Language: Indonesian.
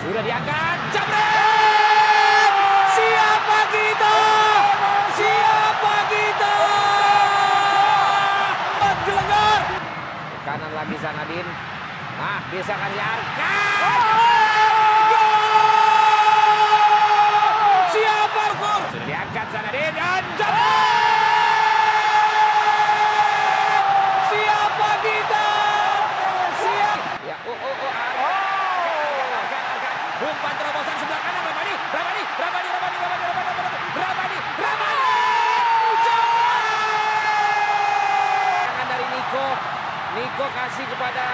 Sudah diangkat. Jabret! Siapa kita? Siapa kita? Gelegar. Kanan lagi Zanadin. Nah, bisa kan diangkat. Umpan terobosan sebelah kanan Rabani, Rabani, Rabani, Rabani, Rabani, Rabani, Rabani, Rabani, Rabani. Tangan dari Niko. Niko kasih kepada